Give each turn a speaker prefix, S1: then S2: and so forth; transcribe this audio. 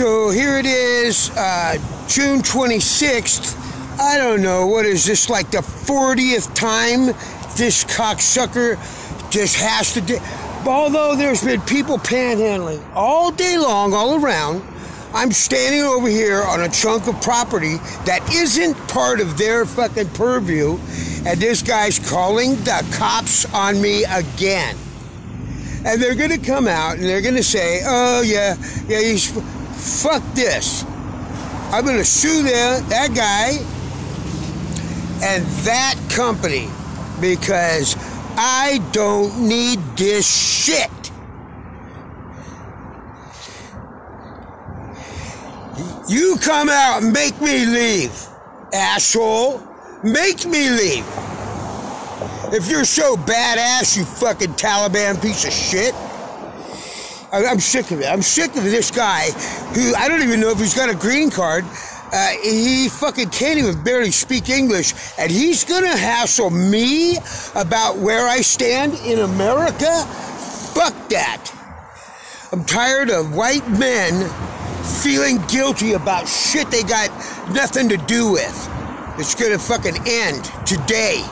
S1: So here it is, uh, June 26th. I don't know, what is this, like the 40th time this cocksucker just has to do. Although there's been people panhandling all day long, all around, I'm standing over here on a chunk of property that isn't part of their fucking purview, and this guy's calling the cops on me again. And they're gonna come out and they're gonna say, oh yeah, yeah, he's fuck this. I'm gonna sue that, that guy and that company because I don't need this shit. You come out and make me leave, asshole. Make me leave. If you're so badass, you fucking Taliban piece of shit. I'm sick of it. I'm sick of this guy who I don't even know if he's got a green card. Uh, he fucking can't even barely speak English, and he's gonna hassle me about where I stand in America? Fuck that. I'm tired of white men feeling guilty about shit they got nothing to do with. It's gonna fucking end today.